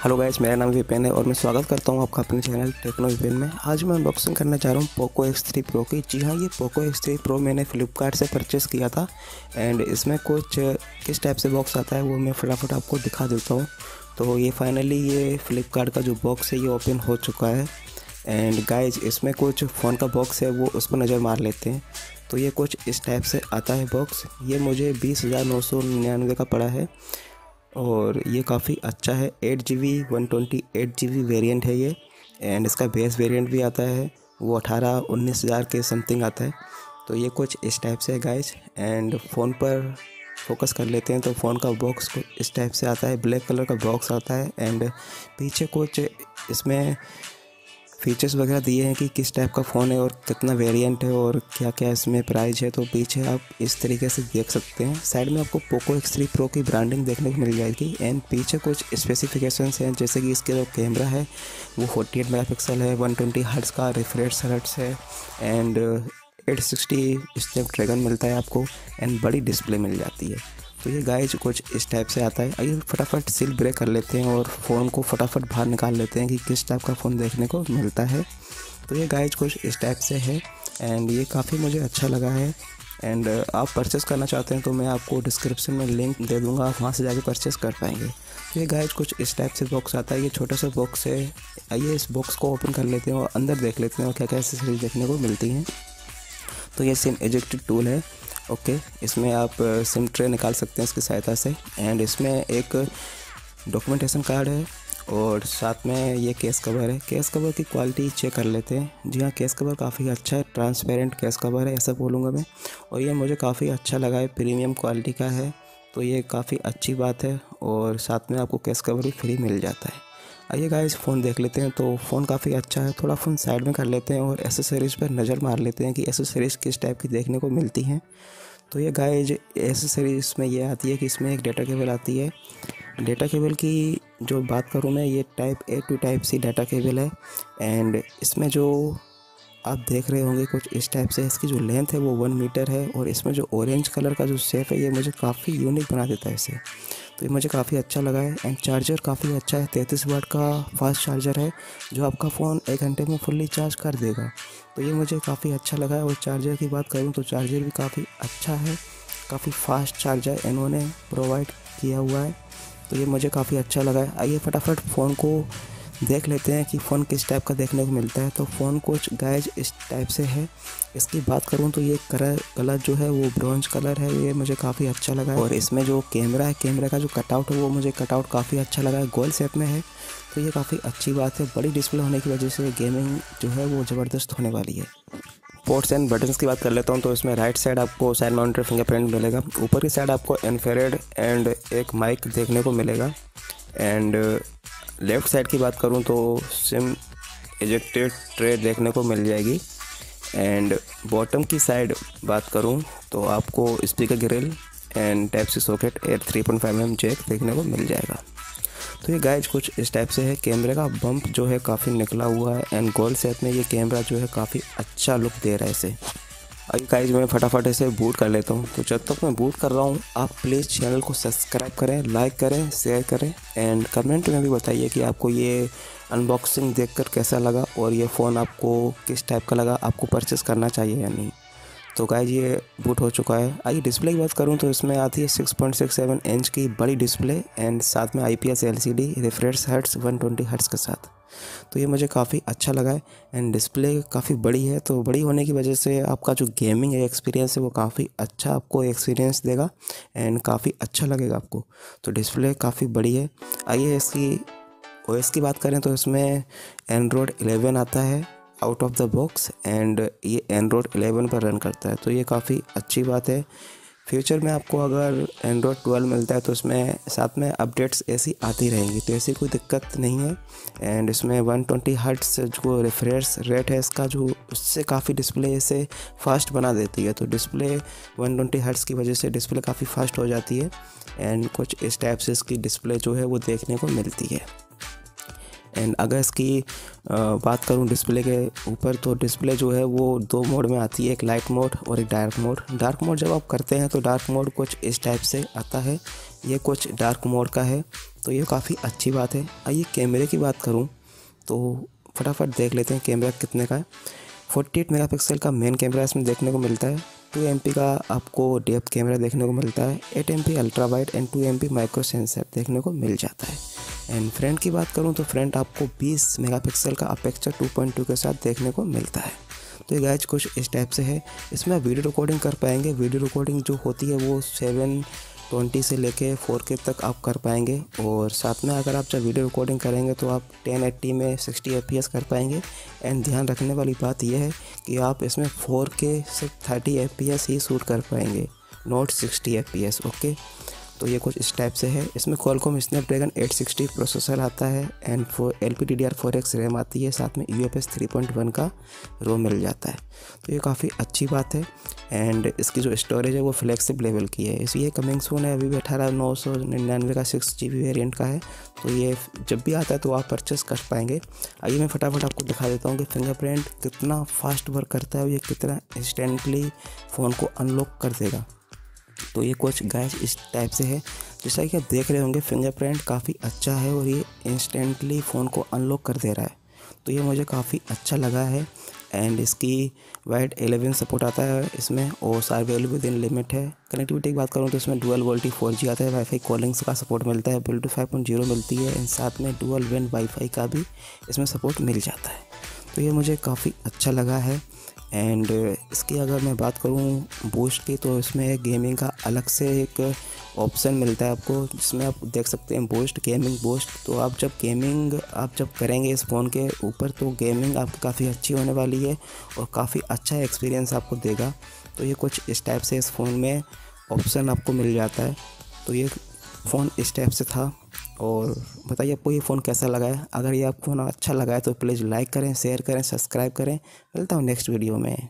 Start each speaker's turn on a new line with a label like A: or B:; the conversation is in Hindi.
A: हेलो गाइस मेरा नाम विपिन है और मैं स्वागत करता हूँ आपका अपने चैनल टेक्नो विपिन में। आज मैं अनबॉक्सिंग करना चाह रहा हूँ पोको एक्स थ्री प्रो की। जी हाँ ये पोको एक्स थ्री प्रो मैंने फ़्लिपकार्ट से परचेज़ किया था एंड इसमें कुछ, किस टाइप से बॉक्स आता है वो मैं फटाफट आपको दिखा देता हूँ। तो ये फाइनली ये फ़्लिपकार्ट का जो बॉक्स है, ये ओपन हो चुका है एंड गाइज़ इसमें कुछ फ़ोन का बॉक्स है, वो उस पर नज़र मार लेते हैं। तो ये कुछ इस टाइप से आता है बॉक्स ये मुझे बीस हज़ार नौ सौ निन्यानवे का पड़ा है। और ये काफ़ी अच्छा है। Eight G B one twenty eight G B variant है ये। एंड इसका बेस वेरिएंट भी आता है। वो अठारह, उन्नीस हज़ार के समथिंग आता है। तो ये कुछ इस टाइप से है गाइज़ एंड फ़ोन पर फोकस कर लेते हैं तो फ़ोन का बॉक्स इस टाइप से आता है। ब्लैक कलर का बॉक्स आता है। एंड पीछे कुछ इसमें फीचर्स वगैरह दिए हैं कि किस टाइप का फ़ोन है और कितना वेरिएंट है और क्या क्या इसमें प्राइस है तो पीछे आप इस तरीके से देख सकते हैं। साइड में आपको पोको एक्स थ्री प्रो की ब्रांडिंग देखने को मिल जाएगी एंड पीछे कुछ स्पेसिफिकेशंस हैं, जैसे कि इसके जो कैमरा है, वो 48 मेगापिक्सल है वन ट्वेंटी हर्ट्स का रिफ्रेश हर्ट्स है and eight sixty Snapdragon मिलता है आपको एंड बड़ी डिस्प्ले मिल जाती है। तो ये गाइज़ कुछ इस टाइप से आता है। आइए फटाफट सील ब्रेक कर लेते हैं और फ़ोन को फटाफट बाहर निकाल लेते हैं कि किस टाइप का फ़ोन देखने को मिलता है। तो ये गाइज़ कुछ इस टाइप से है एंड ये काफ़ी मुझे अच्छा लगा है एंड आप परचेस करना चाहते हैं तो मैं आपको डिस्क्रिप्शन में लिंक दे दूँगा, आप वहाँ से जाके परचेस कर पाएँगे। तो ये गाइज़ कुछ इस टाइप से बॉक्स आता है। ये छोटा सा बॉक्स है। आइए इस बॉक्स को ओपन कर लेते हैं और अंदर देख लेते हैं और क्या क्या एसेसरीज देखने को मिलती हैं। तो ये सिम एजेक्टेड टूल है। ओके, इसमें आप सिम ट्रे निकाल सकते हैं इसकी सहायता से। एंड इसमें एक डॉक्यूमेंटेशन कार्ड है और साथ में ये केस कवर है। केस कवर की क्वालिटी चेक कर लेते हैं। जी हाँ केस कवर काफ़ी अच्छा है, ट्रांसपेरेंट केस कवर है, ऐसा बोलूँगा मैं। और ये मुझे काफ़ी अच्छा लगा है, प्रीमियम क्वालिटी का है तो ये काफ़ी अच्छी बात है और साथ में आपको केस कवर भी फ्री मिल जाता है। आइए गाइस फ़ोन देख लेते हैं। तो फ़ोन काफ़ी अच्छा है। थोड़ा फ़ोन साइड में कर लेते हैं और एसेसरीज़ पर नज़र मार लेते हैं कि एसेसरीज़ किस टाइप की देखने को मिलती हैं। तो ये गाइज़ एसेसरीज़ में ये आती है कि इसमें एक डेटा केबल आती है। डेटा केबल की जो बात करूँ मैं, ये type A to type C data cable है। एंड इसमें जो आप देख रहे होंगे, कुछ इस टाइप से इसकी जो लेंथ है वो वन मीटर है। और इसमें जो ऑरेंज कलर का जो शेप है, ये मुझे काफ़ी यूनिक बना देता है इसे। तो ये मुझे काफ़ी अच्छा लगा है। एंड चार्जर काफ़ी अच्छा है। तैंतीस वाट का फास्ट चार्जर है, जो आपका फ़ोन एक घंटे में फुल्ली चार्ज कर देगा। तो ये मुझे काफ़ी अच्छा लगा है। और चार्जर की बात करूँ तो चार्जर भी काफ़ी अच्छा है। काफ़ी फास्ट चार्जर इन्होंने प्रोवाइड किया हुआ है। तो ये मुझे काफ़ी अच्छा लगा है। आइए फटाफट फ़ोन को देख लेते हैं कि फ़ोन किस टाइप का देखने को मिलता है। तो फ़ोन कुछ गाइज़ इस टाइप से है। इसकी बात करूँ तो ये कलर कलर जो है वो ब्रॉन्ज कलर है। ये मुझे काफ़ी अच्छा लगा और इसमें जो कैमरा है कैमरा का जो कटआउट है, वो मुझे कटआउट काफ़ी अच्छा लगा है। गोल सेप में है। तो ये काफ़ी अच्छी बात है। बड़ी डिस्प्ले होने की वजह से गेमिंग जो है वो ज़बरदस्त होने वाली है। पोर्ट्स एंड बटन्स की बात कर लेता हूँ तो इसमें राइट साइड आपको साइड माउंटेड फिंगरप्रिंट मिलेगा। ऊपर की साइड आपको इन्फेरेड एंड एक माइक देखने को मिलेगा। एंड लेफ़्ट साइड की बात करूँ तो सिम एजेक्टेड ट्रे देखने को मिल जाएगी। एंड बॉटम की साइड बात करूँ तो आपको speaker grill and type C socket air three point five M jack देखने को मिल जाएगा। तो ये गाइज़ कुछ इस टाइप से है। कैमरे का बम्प जो है काफ़ी निकला हुआ है। एंड गोल सेट में ये कैमरा जो है काफ़ी अच्छा लुक दे रहा है इसे। अभी गाइज़ मैं फटाफट ऐसे बूट कर लेता हूँ। तो जब तक मैं बूट कर रहा हूँ, आप प्लीज़ चैनल को सब्सक्राइब करें लाइक करें शेयर करें एंड कमेंट में भी बताइए कि आपको ये अनबॉक्सिंग देखकर कैसा लगा और ये फ़ोन आपको किस टाइप का लगा, आपको परचेस करना चाहिए या नहीं। तो गाइज़ ये बूट हो चुका है। आइए डिस्प्ले की बात करूँ तो इसमें आती है 6.67 इंच की बड़ी डिस्प्ले एंड साथ में I P S L C D refresh hertz one twenty hertz के साथ। तो ये मुझे काफ़ी अच्छा लगा है एंड डिस्प्ले काफ़ी बड़ी है तो बड़ी होने की वजह से आपका जो गेमिंग एक्सपीरियंस है वो काफ़ी अच्छा आपको एक्सपीरियंस देगा एंड काफ़ी अच्छा लगेगा आपको। तो डिस्प्ले काफ़ी बड़ी है। आइए इसकी ओएस की बात करें तो इसमें एंड्रॉयड 11 आता है out of the box and ये एंड्रॉयड 11 पर रन करता है तो ये काफ़ी अच्छी बात है। फ्यूचर में आपको अगर एंड्रॉयड ट्वेल्व मिलता है तो उसमें साथ में अपडेट्स ऐसी आती रहेंगी तो ऐसी कोई दिक्कत नहीं है। एंड इसमें 120 ट्वेंटी हर्ट्स जो रिफ्रेश रेट है, इसका जो, उससे काफ़ी डिस्प्ले ऐसे फास्ट बना देती है। तो डिस्प्ले 120 ट्वेंटी हर्ट्स की वजह से डिस्प्ले काफ़ी फास्ट हो जाती है। एंड कुछ इस टाइप से इसकी डिस्प्ले जो है, वो देखने को मिलती है। एंड अगर इसकी बात करूँ डिस्प्ले के ऊपर तो डिस्प्ले जो है वो दो मोड में आती है, एक लाइट मोड और एक डार्क मोड डार्क मोड जब आप करते हैं तो डार्क मोड कुछ इस टाइप से आता है। ये कुछ डार्क मोड का है तो ये काफ़ी अच्छी बात है। आइए कैमरे की बात करूँ तो फटाफट देख लेते हैं कैमरा कितने का है। 48 मेगापिक्सल का मेन कैमरा इसमें देखने को मिलता है। टू एम का आपको डेप्थ कैमरा देखने को मिलता है। Eight M P ultra wide and two M micro sensor देखने को मिल जाता है। एंड फ्रंट की बात करूँ तो फ्रंट आपको 20 मेगापिक्सल का अपेक्चर 2.2 के साथ देखने को मिलता है। तो ये गैज कुछ इस टाइप से है। इसमें आप वीडियो रिकॉर्डिंग कर पाएँगे। वीडियो रिकॉर्डिंग जो होती है वो सेवन ट्वेंटी से लेके फोर के तक आप कर पाएँगे। और साथ में अगर आप जब वीडियो रिकॉर्डिंग करेंगे तो आप टेन एट्टी में सिक्सटी एफ़ कर पाएँगे। एंड ध्यान रखने वाली बात यह है कि आप इसमें फोर के से थर्टी एफ़ ही शूट कर पाएँगे। नॉट सिक्सटी एफ़ ओके तो ये कुछ इस टाइप से है। इसमें कॉलकॉम स्नैपड्रैगन 860 प्रोसेसर आता है and four L P D D R four X RAM आती है। साथ में U F S three point one का रोम मिल जाता है। तो ये काफ़ी अच्छी बात है एंड इसकी जो स्टोरेज है वो फ्लेक्सिबल लेवल की है। इस ये कमिंग सोन है। अभी भी अठारह, नौ सौ निन्यानवे का सिक्स जी बी वेरियंट का है। तो ये जब भी आता है तो आप परचेस कर पाएँगे। आइए मैं फटाफट आपको दिखा देता हूँ कि फिंगरप्रिंट कितना फास्ट वर्क करता है और ये कितना इंस्टेंटली फ़ोन को अनलॉक कर देगा। तो ये कुछ गैस इस टाइप से है। जैसा कि आप देख रहे होंगे फिंगरप्रिंट काफ़ी अच्छा है और ये इंस्टेंटली फ़ोन को अनलॉक कर दे रहा है। तो ये मुझे काफ़ी अच्छा लगा है एंड इसकी वाइड एलेवन सपोर्ट आता है इसमें और SAR value within limit है। कनेक्टिविटी की बात करूँ तो इसमें डुअल वोल्टी फोर जी आता है वाईफाई कॉलिंग्स का सपोर्ट मिलता है ब्लूटूथ फाइव पॉइंट ज़ीरो मिलती है एंड साथ में डुअल वेन वाईफाई का भी इसमें सपोर्ट मिल जाता है। तो ये मुझे काफ़ी अच्छा लगा है। एंड इसकी अगर मैं बात करूँ बूस्ट की तो इसमें गेमिंग का अलग से एक ऑप्शन मिलता है आपको, जिसमें आप देख सकते हैं बूस्ट गेमिंग बूस्ट तो आप जब गेमिंग आप जब करेंगे इस फ़ोन के ऊपर तो गेमिंग आपकी काफ़ी अच्छी होने वाली है और काफ़ी अच्छा एक्सपीरियंस आपको देगा। तो ये कुछ इस टाइप से इस फ़ोन में ऑप्शन आपको मिल जाता है। तो ये फ़ोन इस टाइप से था। और बताइए, आपको ये फ़ोन कैसा लगा है? अगर ये आपको फ़ोन अच्छा लगा है तो प्लीज़ लाइक करें, शेयर करें, सब्सक्राइब करें। मिलता हूँ नेक्स्ट वीडियो में।